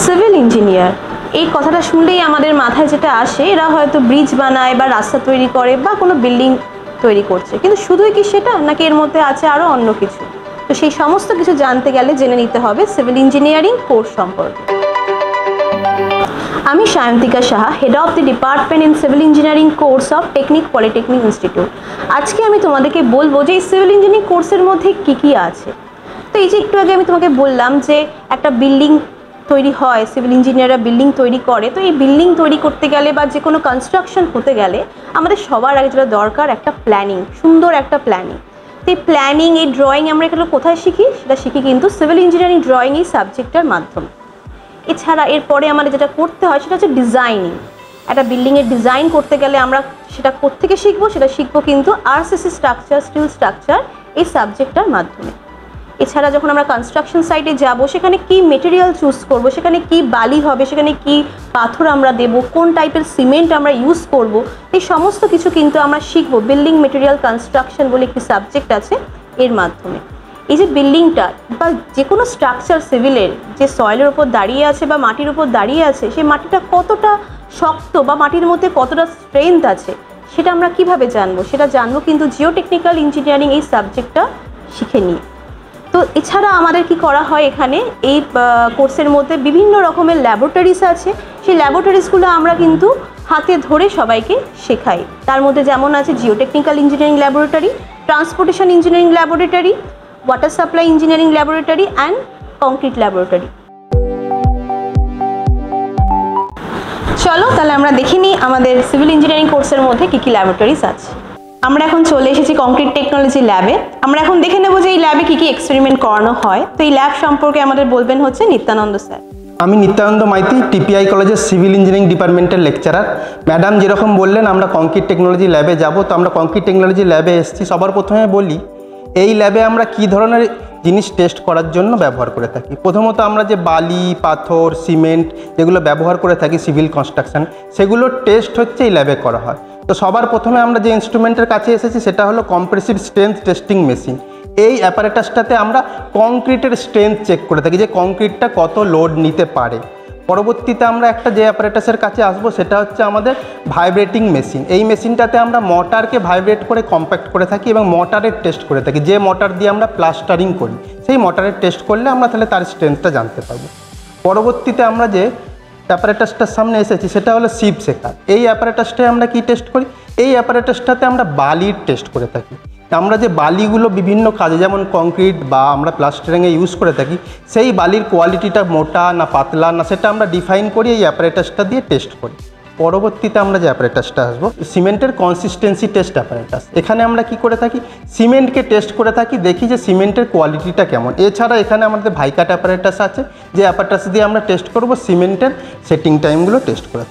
Civil engineer. এই কথাটা শুনলেই আমাদের মাথায় যেটা আসে, এরা হয়তো ব্রিজ বানায় বা রাস্তা তৈরি করে বা কোনো বিল্ডিং তৈরি করছে। কিন্তু শুধুই কি সেটা, নাকি এর মধ্যে আছে আরও অন্য কিছু? তো সেই সমস্ত কিছু জানতে গেলে জেনে নিতে হবে সিভিল ইঞ্জিনিয়ারিং কোর্স সম্পর্কে। আমি Sayantika Saha head of the department in civil engineering course of technique polytechnic institute আজকে আমি তোমাদেরকে বলব যে এই সিভিল ইঞ্জিনিয়ারিং কোর্সের মধ্যে কী কী আছে। তো এই যে একটু আগে আমি তোমাকে বললাম যে একটা বিল্ডিং তৈরি হয় সিভিল ইঞ্জিনিয়াররা বিল্ডিং তৈরি করে, তো এই বিল্ডিং তৈরি করতে গেলে বা যে কোনো কনস্ট্রাকশন হতে গেলে আমাদের সবার আগে যেটা দরকার একটা প্ল্যানিং সুন্দর একটা প্ল্যানিং তো এই প্ল্যানিং এই ড্রয়িং আমরা এখানে কোথায় শিখি? সেটা শিখি কিন্তু সিভিল ইঞ্জিনিয়ারিং ড্রয়িং এই সাবজেক্টটার মাধ্যমে। এছাড়া এরপরে আমাদের যেটা করতে হয় সেটা হচ্ছে ডিজাইনিং একটা বিল্ডিংয়ের ডিজাইন করতে গেলে আমরা সেটা কোত্থেকে শিখব? সেটা শিখব কিন্তু আরসিসি স্ট্রাকচার স্টিল স্ট্রাকচার এই সাবজেক্টটার মাধ্যমে। এছাড়া যখন আমরা কনস্ট্রাকশন সাইটে যাব, সেখানে কি মেটেরিয়াল চুজ করব, সেখানে কি বালি হবে, সেখানে কি পাথর আমরা দেব, কোন টাইপের সিমেন্ট আমরা ইউজ করব, এই সমস্ত কিছু কিন্তু আমরা শিখব বিল্ডিং মেটেরিয়াল কনস্ট্রাকশন বলে একটি সাবজেক্ট আছে এর মাধ্যমে। এই যে বিল্ডিংটা বা যে কোনো স্ট্রাকচার সিভিলের যে সয়েলের উপর দাঁড়িয়ে আছে বা মাটির উপর দাঁড়িয়ে আছে, সেই মাটিটা কতটা শক্ত বা মাটির মধ্যে কতটা স্ট্রেংথ আছে, সেটা আমরা কীভাবে জানব? সেটা জানব কিন্তু জিওটেকনিক্যাল ইঞ্জিনিয়ারিং এই সাবজেক্টটা শিখে নিয়ে। তো এছাড়া আমাদের কি করা হয় এখানে? এই কোর্সের মধ্যে বিভিন্ন রকমের ল্যাবরেটরিস আছে। সেই ল্যাবরেটরিজগুলো আমরা কিন্তু হাতে ধরে সবাইকে শেখাই। তার মধ্যে যেমন আছে geotechnical engineering laboratory transportation engineering laboratory water supply engineering laboratory and concrete laboratory চলো, তাহলে আমরা দেখে নিই আমাদের সিভিল ইঞ্জিনিয়ারিং কোর্সের মধ্যে কী কী ল্যাবরেটরিজ আছে। আমরা এখন চলে এসেছি কংক্রিট টেকনোলজি ল্যাবে আমরা এখন দেখে নেব যে এই ল্যাবে কী কী এক্সপেরিমেন্ট করানো হয়। তো এই ল্যাব সম্পর্কে আমাদের বলবেন হচ্ছে নিত্যানন্দ স্যার। আমি নিত্যানন্দ মাইতি, টিপিআই কলেজের সিভিল ইঞ্জিনিয়ারিং ডিপার্টমেন্টের লেকচারার ম্যাডাম যেরকম বললেন, আমরা কংক্রিট টেকনোলজি ল্যাবে যাব। তো আমরা কংক্রিট টেকনোলজি ল্যাবে এসেছি। সবার প্রথমে বলি, এই ল্যাবে আমরা কি ধরনের জিনিস টেস্ট করার জন্য ব্যবহার করে থাকি? প্রথমত আমরা যে বালি, পাথর সিমেন্ট যেগুলো ব্যবহার করে থাকি সিভিল কনস্ট্রাকশন সেগুলোর টেস্ট হচ্ছে এই ল্যাবে করা হয়। তো সবার প্রথমে আমরা যে ইনস্ট্রুমেন্টের কাছে এসেছি, সেটা হলো কম্প্রেসিভ স্ট্রেংথ টেস্টিং মেশিন এই অ্যাপারেটাসটাতে আমরা কংক্রিটের স্ট্রেংথ চেক করে থাকি যে কংক্রিটটা কত লোড নিতে পারে। পরবর্তীতে আমরা একটা যে অ্যাপারেটাসের কাছে আসব, সেটা হচ্ছে আমাদের ভাইব্রেটিং মেশিন এই মেশিনটাতে আমরা মটারকে ভাইব্রেট করে কম্প্যাক্ট করে থাকি এবং মটারের টেস্ট করে থাকি। যে মটার দিয়ে আমরা প্লাস্টারিং করি, সেই মটারের টেস্ট করলে আমরা তাহলে তার স্ট্রেংথটা জানতে পারব। পরবর্তীতে আমরা যে অ্যাপারেটাসটার সামনে এসেছি, সেটা হলো সিপ শেখার। এই অ্যাপারেটাসটায় আমরা কি টেস্ট করি? এই অ্যাপারেটাসটাতে আমরা বালির টেস্ট করে থাকি। আমরা যে বালিগুলো বিভিন্ন কাজে, যেমন কংক্রিট বা আমরা প্লাস্টারিংয়ে ইউজ করে থাকি, সেই বালির কোয়ালিটিটা মোটা না পাতলা না, সেটা আমরা ডিফাইন করি এই অ্যাপারেটাসটা দিয়ে টেস্ট করি। পরবর্তীতে আমরা যে অ্যাপারেটাসটা আসব সিমেন্টের কনসিস্টেন্সি টেস্ট অ্যাপারেটাস এখানে আমরা কি করে থাকি? সিমেন্টকে টেস্ট করে থাকি, দেখি যে সিমেন্টের কোয়ালিটিটা কেমন। এছাড়া এখানে আমাদের ভাইকাট অ্যাপারেটাস আছে, যে অ্যাপারেটাস দিয়ে আমরা টেস্ট করব সিমেন্টের সেটিং টাইমগুলো টেস্ট করে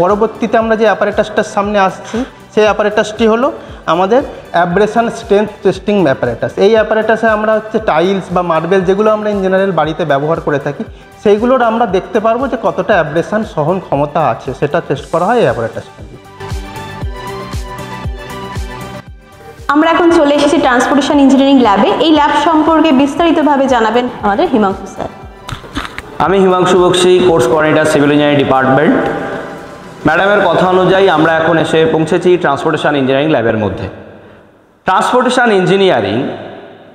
পরবর্তীতে আমরা যে অ্যাপারেটাসটার সামনে আসছি, সেই অ্যাপারেটাসটি হলো আমাদের অ্যাব্রেশন স্ট্রেংথ টেস্টিং অ্যাপারেটাস এই অ্যাপারেটাসে আমরা হচ্ছে টাইলস বা মার্বেল যেগুলো আমরা ইন জেনারেল বাড়িতে ব্যবহার করে থাকি সেইগুলোর আমরা দেখতে পারব যে কতটা অ্যাব্রেশন সহন ক্ষমতা আছে সেটা টেস্ট করা হয় এই অ্যাপারেটাসটা আমরা এখন চলে এসেছি ট্রান্সপোর্টেশন ইঞ্জিনিয়ারিং ল্যাবে এই ল্যাব সম্পর্কে বিস্তারিতভাবে জানাবেন আমাদের হিমাংশু স্যার। আমি Himanshu Bakshi course coordinator civil engineering department ম্যাডামের কথা অনুযায়ী আমরা এখন এসে পৌঁছেছি ট্রান্সপোর্টেশন ইঞ্জিনিয়ারিং ল্যাবের মধ্যে। ট্রান্সপোর্টেশন ইঞ্জিনিয়ারিং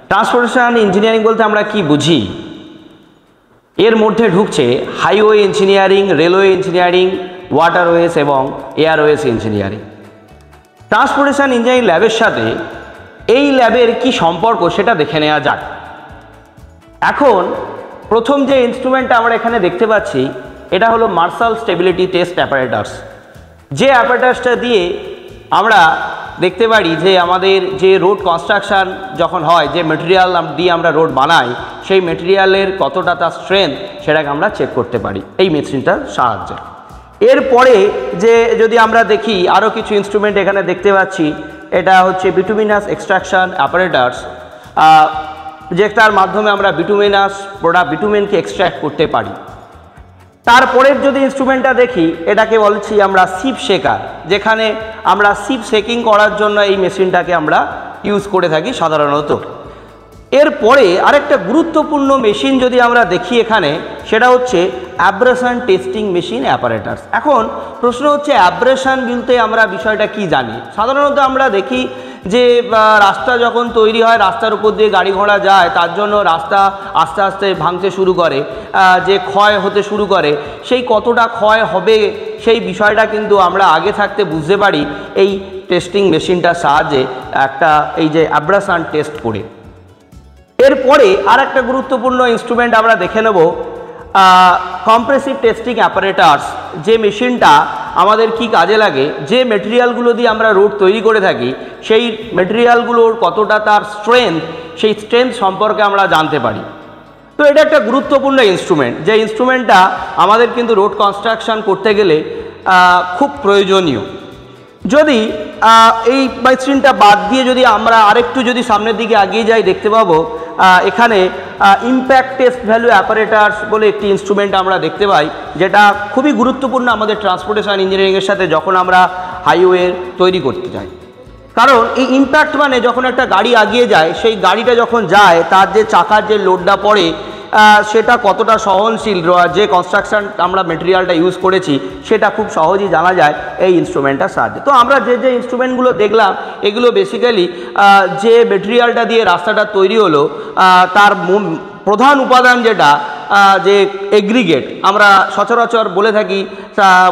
ট্রান্সপোর্টেশন ইঞ্জিনিয়ারিং বলতে আমরা কি বুঝি? এর মধ্যে ঢুকছে highway engineering, railway engineering, waterways এবং এয়ারওয়েজ ইঞ্জিনিয়ারিং। ট্রান্সপোর্টেশন ইঞ্জিনিয়ারিং ল্যাবের সাথে এই ল্যাবের কি সম্পর্ক সেটা দেখে নেওয়া যাক। এখন প্রথম যে ইনস্ট্রুমেন্টটা আমরা এখানে দেখতে পাচ্ছি, এটা হলো মার্শাল স্টেবিলিটি টেস্ট অ্যাপারেটাস যে অ্যাপারেটাসটা দিয়ে আমরা দেখতে পারি যে আমাদের যে রোড কনস্ট্রাকশান যখন হয়, যে মেটেরিয়াল দিয়ে আমরা রোড বানাই, সেই মেটেরিয়ালের কতটা তার স্ট্রেংথ সেটাকে আমরা চেক করতে পারি। এই মেশিনটার সাহায্যে। এরপরে যে যদি আমরা দেখি আরও কিছু ইনস্ট্রুমেন্ট এখানে দেখতে পাচ্ছি, এটা হচ্ছে বিটুমিনাস এক্সট্রাকশন অ্যাপারেটাস যেটার মাধ্যমে আমরা বিটুমিনাস প্রোডাক্ট বিটুমিনকে এক্সট্র্যাক্ট করতে পারি। তারপরের যদি ইনস্ট্রুমেন্টটা দেখি, এটাকে বলছি আমরা সিপ শেকার যেখানে আমরা সিপ শেকিং করার জন্য এই মেশিনটাকে আমরা ইউজ করে থাকি সাধারণত। এরপরে আরেকটা গুরুত্বপূর্ণ মেশিন যদি আমরা দেখি এখানে, সেটা হচ্ছে অ্যাব্রেশন টেস্টিং মেশিন অ্যাপারেটার্স এখন প্রশ্ন হচ্ছে অ্যাব্রেশন বলতে আমরা বিষয়টা কি জানি? সাধারণত আমরা দেখি যে রাস্তা যখন তৈরি হয়, রাস্তার উপর দিয়ে গাড়ি ঘোড়া যায়, তার জন্য রাস্তা আস্তে আস্তে ভাঙতে শুরু করে যে ক্ষয় হতে শুরু করে। সেই কতটা ক্ষয় হবে, সেই বিষয়টা কিন্তু আমরা আগে থাকতে বুঝতে পারি এই টেস্টিং মেশিনটার সাহায্যে একটা, এই যে অ্যাব্রাসান টেস্ট করে। এরপরে আর একটা গুরুত্বপূর্ণ ইনস্ট্রুমেন্ট আমরা দেখে নেব কম্প্রেসিভ টেস্টিং অ্যাপারেটার্স যে মেশিনটা আমাদের কি কাজে লাগে, যে মেটেরিয়ালগুলো দিয়ে আমরা রোড তৈরি করে থাকি, সেই মেটেরিয়ালগুলোর কতটা তার স্ট্রেংথ সেই স্ট্রেংথ সম্পর্কে আমরা জানতে পারি। তো এটা একটা গুরুত্বপূর্ণ ইনস্ট্রুমেন্ট যে ইনস্ট্রুমেন্টটা আমাদের কিন্তু রোড কনস্ট্রাকশন করতে গেলে খুব প্রয়োজনীয়। যদি এই মেশিনটা বাদ দিয়ে যদি আমরা আরেকটু যদি সামনের দিকে এগিয়ে যাই, দেখতে পাবো এখানে ইম্প্যাক্ট টেস্ট ভ্যালু অ্যাপারেটার্স বলে একটি ইনস্ট্রুমেন্ট আমরা দেখতে পাই, যেটা খুবই গুরুত্বপূর্ণ আমাদের ট্রান্সপোর্টেশন ইঞ্জিনিয়ারিংয়ের সাথে যখন আমরা হাইওয়ে তৈরি করতে যাই। কারণ এই ইম্প্যাক্ট মানে যখন একটা গাড়ি আগিয়ে যায়, সেই গাড়িটা যখন যায়, তার যে চাকার যে লোডটা পড়ে সেটা কতটা সহনশীল যে কনস্ট্রাকশন আমরা মেটেরিয়ালটা ইউজ করেছি, সেটা খুব সহজেই জানা যায় এই ইনস্ট্রুমেন্টটার সাহায্যে। তো আমরা যে যে ইনস্ট্রুমেন্টগুলো দেখলাম, এগুলো বেসিক্যালি যে মেটেরিয়ালটা দিয়ে রাস্তাটা তৈরি হলো তার প্রধান উপাদান যেটা যে এগ্রিগেট আমরা সচরাচর বলে থাকি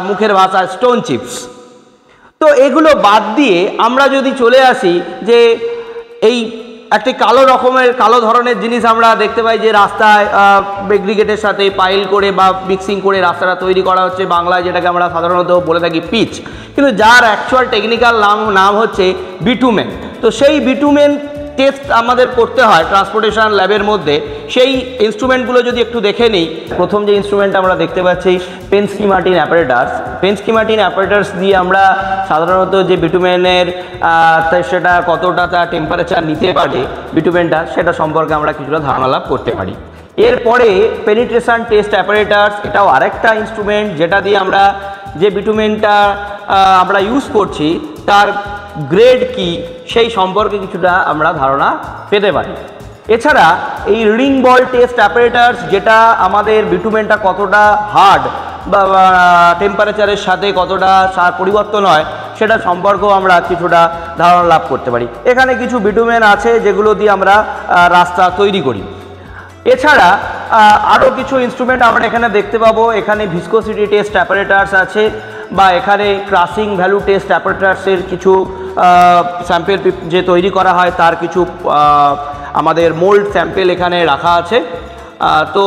মুখের ভাষায় স্টোন চিপস তো এগুলো বাদ দিয়ে আমরা যদি চলে আসি যে এই একটি কালো রকমের, কালো ধরনের জিনিস আমরা দেখতে পাই যে রাস্তায় ব্রিগেডের সাথে পাইল করে বা মিক্সিং করে রাস্তাটা তৈরি করা হচ্ছে বাংলায়, যেটাকে আমরা সাধারণত বলে থাকি পিচ কিন্তু যার অ্যাকচুয়াল টেকনিক্যাল নাম নাম হচ্ছে বিটুমেন তো সেই বিটুমেন টেস্ট আমাদের করতে হয় ট্রান্সপোর্টেশন ল্যাবের মধ্যে, সেই ইনস্ট্রুমেন্টগুলো যদি একটু দেখে নিই, প্রথম যে ইনস্ট্রুমেন্ট আমরা দেখতে পাচ্ছি পেনস্কিমাটিন অ্যাপারেটার্স পেনস্কিমাটিন অ্যাপারেটার্স দিয়ে আমরা সাধারণত যে বিটুমেনের সেটা কতটা তার টেম্পারেচার নিতে পারে বিটুমেনটা সেটা সম্পর্কে আমরা কিছুটা ধারণা লাভ করতে পারি। এরপরে পেনিট্রেশন টেস্ট অ্যাপারেটার্স এটাও আরেকটা ইনস্ট্রুমেন্ট যেটা দিয়ে আমরা যে বিটুমেনটা আমরা ইউজ করছি, তার গ্রেড কি সেই সম্পর্কে কিছুটা আমরা ধারণা পেতে পারি। এছাড়া এই রিং বল টেস্ট অ্যাপারেটার্স যেটা আমাদের বিটুমেনটা কতটা হার্ড বা টেম্পারেচারের সাথে কতটা সার পরিবর্তন হয়, সেটা সম্পর্কেও আমরা কিছুটা ধারণা লাভ করতে পারি। এখানে কিছু বিটুমেন আছে যেগুলো দিয়ে আমরা রাস্তা তৈরি করি। এছাড়া আরও কিছু ইনস্ট্রুমেন্ট আমরা এখানে দেখতে পাবো। এখানে ভিসকোসিটি টেস্ট অ্যাপারেটার্স আছে বা এখানে ক্রাসিং ভ্যালু টেস্ট অ্যাপারেটার্সের কিছু স্যাম্পেল যে তৈরি করা হয় তার কিছু আমাদের মোল্ড স্যাম্পেল এখানে রাখা আছে। তো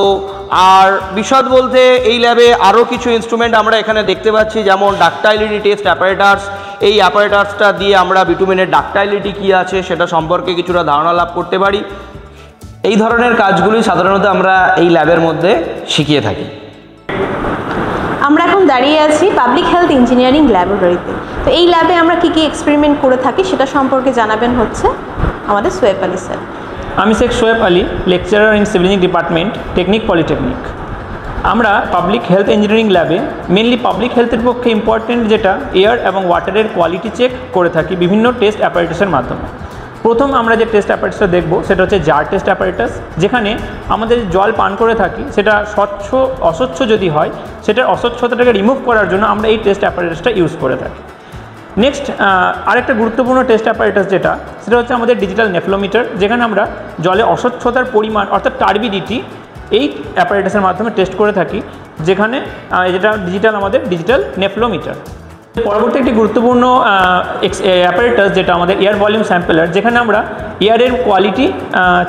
আর বিশদ বলতে এই ল্যাবে আরও কিছু ইনস্ট্রুমেন্ট আমরা এখানে দেখতে পাচ্ছি, যেমন ডাকটাইলিটি টেস্ট অ্যাপারেটার্স এই অ্যাপারেটার্সটা দিয়ে আমরা বিটুমেনের ডাকটাইলিটি কী আছে সেটা সম্পর্কে কিছুটা ধারণা লাভ করতে পারি। এই ধরনের কাজগুলি সাধারণত আমরা এই ল্যাবের মধ্যে শিখিয়ে থাকি। দাঁড়িয়ে আছি পাবলিক হেলথ ইঞ্জিনিয়ারিং ল্যাবরেটরিতে তো এই ল্যাবে আমরা কি কি এক্সপেরিমেন্ট করে থাকি সেটা সম্পর্কে জানাবেন হচ্ছে আমাদের সোয়েব আলী স্যার। আমি Sheikh Shoaib Ali lecturer in civil department technic polytechnic আমরা পাবলিক হেলথ ইঞ্জিনিয়ারিং ল্যাবে মেনলি পাবলিক হেলথের পক্ষে ইম্পর্টেন্ট যেটা এয়ার এবং ওয়াটারের কোয়ালিটি চেক করে থাকি বিভিন্ন টেস্ট অ্যাপারেটাসের মাধ্যমে। প্রথম আমরা যে টেস্ট অ্যাপারেটাসটা দেখব, সেটা হচ্ছে জার টেস্ট অ্যাপারেটাস যেখানে আমাদের জল পান করে থাকি, সেটা স্বচ্ছ, অস্বচ্ছ যদি হয়, সেটার অস্বচ্ছতাটাকে রিমুভ করার জন্য আমরা এই টেস্ট অ্যাপারেটাসটা ইউজ করে থাকি। নেক্সট আরেকটা গুরুত্বপূর্ণ টেস্ট অ্যাপারেটাস যেটা, সেটা হচ্ছে আমাদের ডিজিটাল নেফ্লোমিটার যেখানে আমরা জলে অস্বচ্ছতার পরিমাণ, অর্থাৎ টার্বিডিটি এই অ্যাপারেটাসের মাধ্যমে টেস্ট করে থাকি, যেখানে যেটা ডিজিটাল আমাদের ডিজিটাল নেফ্লোমিটার পরবর্তী একটি গুরুত্বপূর্ণ অ্যাপারেটাস যেটা আমাদের এয়ার ভলিউম স্যাম্পেলার যেখানে আমরা এয়ারের কোয়ালিটি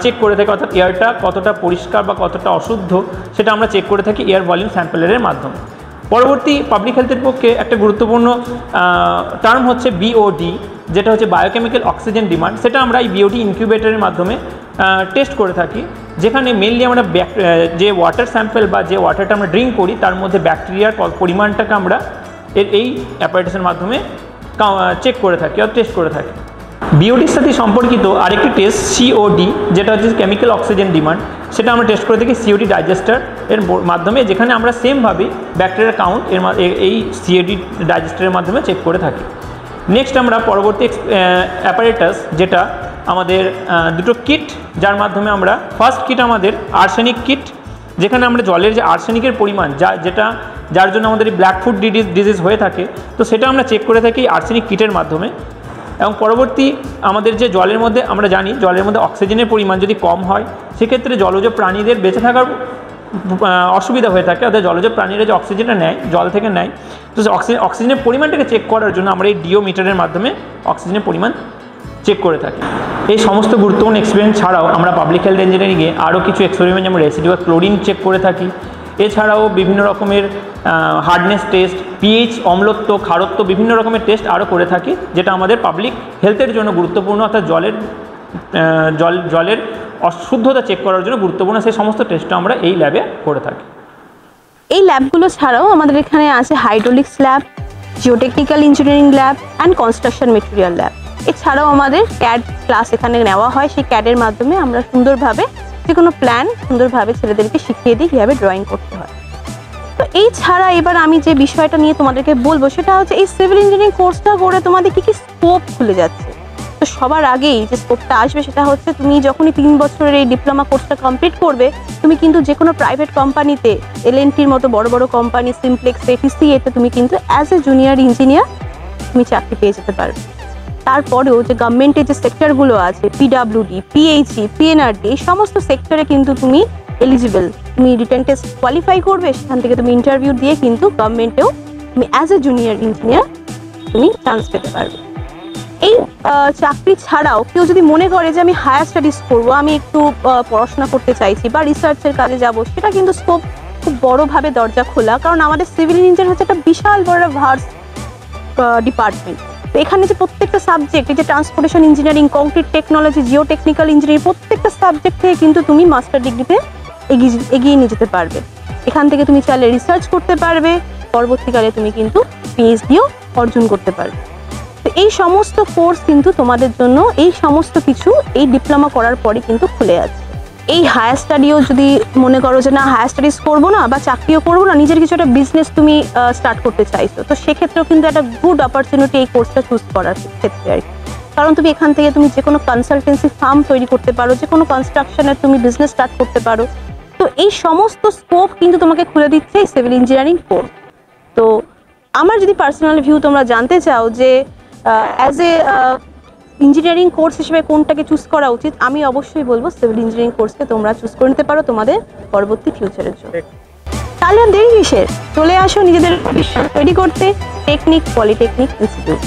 চেক করে থাকি, অর্থাৎ এয়ারটা কতটা পরিষ্কার বা কতটা অশুদ্ধ, সেটা আমরা চেক করে থাকি এয়ার ভলিউম স্যাম্পেলারের মাধ্যমে। পরবর্তী পাবলিক হেলথের পক্ষে একটা গুরুত্বপূর্ণ টার্ম হচ্ছে বিওডি যেটা হচ্ছে বায়োকেমিক্যাল অক্সিজেন ডিমান্ড সেটা আমরা এই বিওডি ইনকিউবেটরের মাধ্যমে টেস্ট করে থাকি, যেখানে মেনলি আমরা যে ওয়াটার স্যাম্পেল বা যে ওয়াটারটা আমরা ড্রিঙ্ক করি, তার মধ্যে ব্যাকটেরিয়ার পরিমাণটাকে আমরা এর এই অ্যাপারেটাসের মাধ্যমে চেক করে থাকি আর টেস্ট করে থাকি। বিওডির সাথে সম্পর্কিত আরেকটি টেস্ট সিওডি যেটা হচ্ছে কেমিক্যাল অক্সিজেন ডিমান্ড সেটা আমরা টেস্ট করে থাকি সিওডি ডাইজেস্টার এর মাধ্যমে, যেখানে আমরা সেমভাবে ব্যাকটেরিয়া কাউন্ট এর এই সিওডি ডাইজেস্টারের মাধ্যমে চেক করে থাকি। নেক্সট আমরা পরবর্তী অ্যাপারেটাস যেটা আমাদের দুটো কিট যার মাধ্যমে আমরা ফার্স্ট কিট আমাদের আর্সেনিক কিট যেখানে আমরা জলের যে আর্সেনিকের পরিমাণ, যা, যেটা যার জন্য আমাদের এই ব্ল্যাক ফুড ডিজিজ ডিজিজ হয়ে থাকে। তো সেটা আমরা চেক করে থাকি আর্সেনিক কিটের মাধ্যমে। এবং পরবর্তী আমাদের যে জলের মধ্যে, আমরা জানি জলের মধ্যে অক্সিজেনের পরিমাণ যদি কম হয়, সেক্ষেত্রে জলজ প্রাণীদের বেঁচে থাকার অসুবিধা হয়ে থাকে। অর্থাৎ জলজ প্রাণীরা যে অক্সিজেনটা নেয়, জল থেকে নেয়, তো অক্সিজেন অক্সিজেনের পরিমাণটাকে চেক করার জন্য আমরা এই ডিও মিটারের মাধ্যমে অক্সিজেনের পরিমাণ চেক করে থাকি। এই সমস্ত গুরুত্বপূর্ণ এক্সপেরিমেন্ট ছাড়াও আমরা পাবলিক হেলথ ইঞ্জিনিয়ারিংয়ে আরও কিছু এক্সপেরিমেন্ট যেমন রেসিডিউয়াল ক্লোরিন চেক করে থাকি। এছাড়াও বিভিন্ন রকমের হার্ডনেস টেস্ট পিএইচ অম্লত্ব, খারত্ব বিভিন্ন রকমের টেস্ট আরও করে থাকি, যেটা আমাদের পাবলিক হেলথের জন্য গুরুত্বপূর্ণ, অর্থাৎ জলের জল, জলের অশুদ্ধতা চেক করার জন্য গুরুত্বপূর্ণ, সেই সমস্ত টেস্টও আমরা এই ল্যাবে করে থাকি। এই ল্যাবগুলো ছাড়াও আমাদের এখানে আছে hydraulics lab geotechnical engineering lab and construction material lab এছাড়াও আমাদের ক্যাড ক্লাস এখানে নেওয়া হয়, সেই ক্যাডের মাধ্যমে আমরা সুন্দরভাবে যে কোনো প্ল্যান সুন্দরভাবে ছেলেদেরকে শিখিয়ে দিই কীভাবে ড্রয়িং করতে হয়। তো এই ছাড়া এবার আমি যে বিষয়টা নিয়ে তোমাদেরকে বলব, সেটা হচ্ছে এই সিভিল ইঞ্জিনিয়ারিং কোর্সটা করে তোমাদের কী কী স্কোপ খুলে যাচ্ছে। তো সবার আগেই যে স্কোপটা আসবে সেটা হচ্ছে তুমি যখনই তিন বছরের এই ডিপ্লোমা কোর্সটা কমপ্লিট করবে, তুমি কিন্তু যে কোনো প্রাইভেট কোম্পানিতে এল মতো বড় বড় কোম্পানি সিমপ্লেক্স এটিসি এতে তুমি কিন্তু অ্যাজ এ জুনিয়র ইঞ্জিনিয়ার তুমি চাকরি পেয়ে যেতে পারবে। তারপরেও যে গভর্নমেন্টের যে সেক্টরগুলো আছে পিডাব্লিউডি পিএইচই পিএনআরডি এই সমস্ত সেক্টরে কিন্তু তুমি এলিজিবল তুমি রিটার্ন টেস্ট কোয়ালিফাই করবে, সেখান থেকে তুমি ইন্টারভিউ দিয়ে কিন্তু গভর্নমেন্টেও তুমি অ্যাজ এ জুনিয়র ইঞ্জিনিয়ার তুমি চান্স পেতে পারবে। এই চাকরি ছাড়াও কেউ যদি মনে করে যে আমি হায়ার স্টাডিজ করব, আমি একটু পড়াশোনা করতে চাইছি বা রিসার্চের কাজে যাব, সেটা কিন্তু স্কোপ খুব বড়োভাবে দরজা খোলা, কারণ আমাদের সিভিল ইঞ্জিনিয়ার হচ্ছে একটা বিশাল বড় ভার্স ডিপার্টমেন্ট তো এখানে যে প্রত্যেকটা সাবজেক্ট এই যে transportation engineering concrete technology geotechnical engineering প্রত্যেকটা সাবজেক্ট থেকে কিন্তু তুমি মাস্টার ডিগ্রিতে এগিয়ে এগিয়ে নিয়ে যেতে পারবে। এখান থেকে তুমি চাইলে রিসার্চ করতে পারবে, পরবর্তীকালে তুমি কিন্তু পিএইচডিও অর্জন করতে পারবে। তো এই সমস্ত কোর্স কিন্তু তোমাদের জন্য, এই সমস্ত কিছু, এই ডিপ্লোমা করার পরে কিন্তু খুলে যাচ্ছে এই হায়ার স্টাডিও যদি মনে করো যে না হায়ার স্টাডিজ করব না বা চাকরিও করব না, নিজের কিছু একটা বিজনেস তুমি স্টার্ট করতে চাইছো। তো সেক্ষেত্রেও কিন্তু একটা গুড অপরচুনিটি এই কোর্সটা চুজ করার ক্ষেত্রে আর কারণ তুমি এখান থেকে তুমি যে কোনো কনসালটেন্সি ফার্ম তৈরি করতে পারো যে কোনো কনস্ট্রাকশনের তুমি বিজনেস স্টার্ট করতে পারো। তো এই সমস্ত স্কোপ কিন্তু তোমাকে খুলে দিচ্ছে এই সিভিল ইঞ্জিনিয়ারিং কোর্স তো আমার যদি পার্সোনাল ভিউ তোমরা জানতে চাও যে অ্যাজ এ ইঞ্জিনিয়ারিং কোর্স হিসেবে কোনটাকে চুজ করা উচিত? আমি অবশ্যই বলব সিভিল ইঞ্জিনিয়ারিং কোর্সকে তোমরা চুজ করে নিতে পারো তোমাদের পরবর্তী ফিউচারের জন্য। তাহলে দেরি কিসের? চলে আসো নিজেদের তৈরি করতে টেকনিক পলিটেকনিক ইনস্টিটিউট